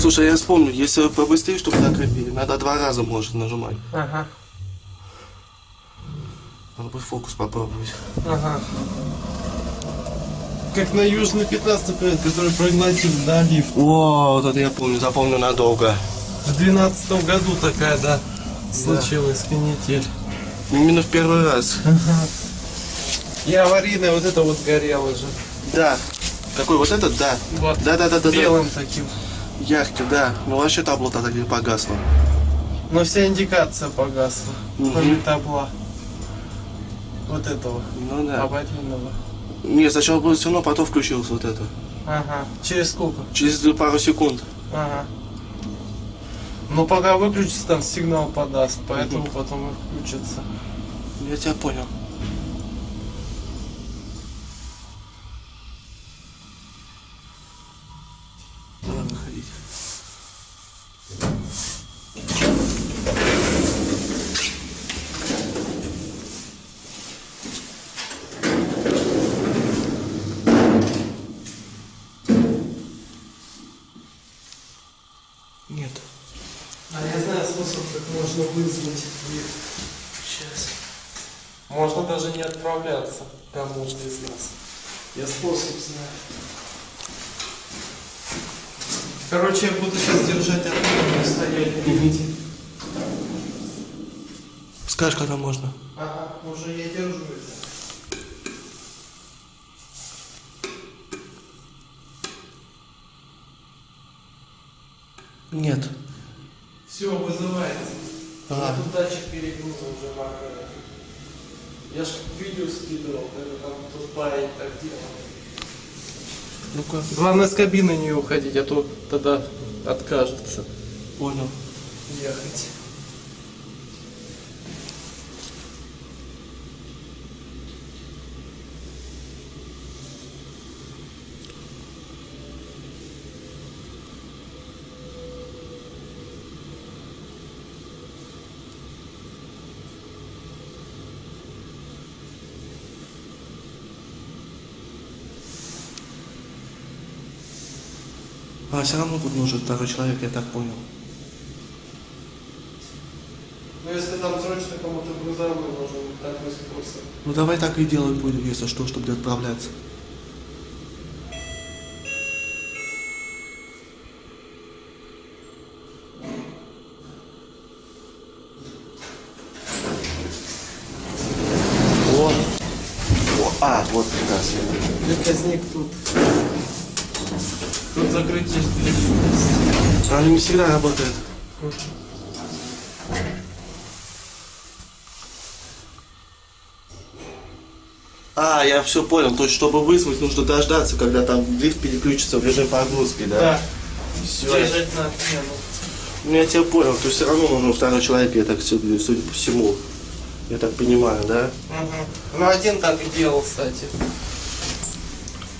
Слушай, я вспомню, если побыстрее, чтобы так рыбили, надо два раза может нажимать. Ага. Надо бы фокус попробовать. Ага. Как на Южный 15 который проглотил да, лифт. О, вот это я помню, запомню надолго. В 12 году такая, да, случилась канитель. Именно в первый раз. И аварийная вот это вот горело же. Да. Какой вот этот, да. Вот. Да, да, да, да, да. Белым таким. Яркий, да. Ну вообще табло тогда не погасло. Но вся индикация погасла. Мгм. Кроме табла. Вот этого. Ну да. Аварийного. Не, сначала было все равно, потом включилось вот это. Ага. Через сколько? Через пару секунд. Ага. Но пока выключится, там сигнал подаст, поэтому потом и включится. Я тебя понял. Давай выходить. Нет. А я знаю способ, как можно вызвать лифт. Сейчас. Можно даже не отправляться кому-то из нас. Я способ знаю. Короче, я буду сейчас держать открытым стоять видите? Скажешь, когда можно? Ага, уже я держу это. Нет. Все, вызывается. Ага. Я тут датчик перегнула уже макает. Я ж видео скидывал, как там тут парень так делал. Ну-ка. Главное с кабины не уходить, а то тогда откажется Понял. ехать. А, все равно тут нужен второй человек, я так понял. Ну, если там срочно кому-то грузовой нужен такой способ. Ну давай так и делать будем, если что, чтобы отправляться. О. О, а, вот как раз. Приказник тут. Тут закрытие. Они не всегда работают. А, я все понял. То есть, чтобы вызвать, нужно дождаться, когда там лифт переключится в режим погрузки, да? Да. Все. Держать на отмену. Ну, я тебя понял. То есть, все равно нужен второй человек, я так судя, судя по всему. Я так понимаю, да? Угу. Ну один так и делал, кстати.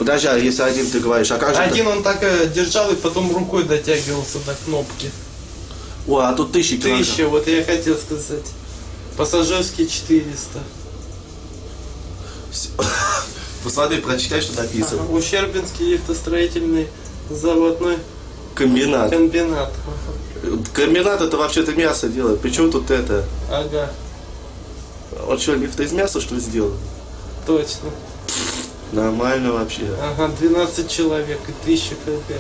Подожди, а если один ты говоришь, а как же... Один он так э, держал и потом рукой дотягивался до кнопки. О, а тут тысячи килограмм. Тысяча, вот я хотел сказать. Пассажирский 400. Посмотри, прочитай, что написано. Ага. Ущербинский лифтостроительный заводной Комбинат. комбинат. Комбинат это вообще-то мясо делает. Причем тут это? Ага, Он что, лифт из мяса что ли сделал? точно. Нормально вообще. Ага, 12 человек и 1000 кп.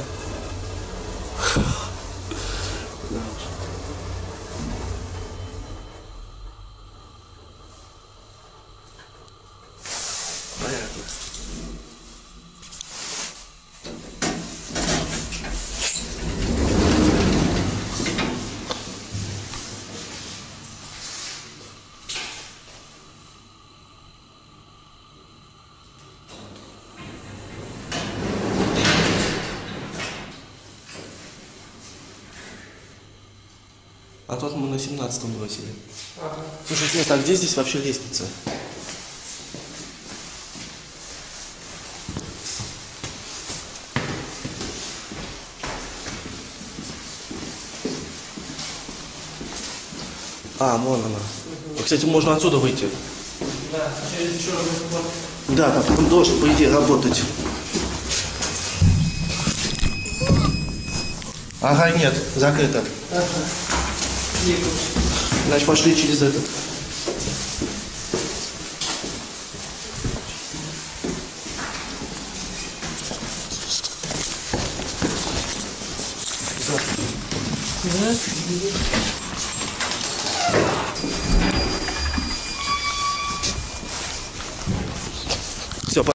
А тот мы на 17-м бросили. Ага. Слушай, нет, а где здесь вообще лестница? А, вон она. И, кстати, можно отсюда выйти. Да, через черный ход. Да, так он должен, по идее, работать. Ага, нет, закрыто. Ага. Не ключ. Значит, пошли через этот. Да?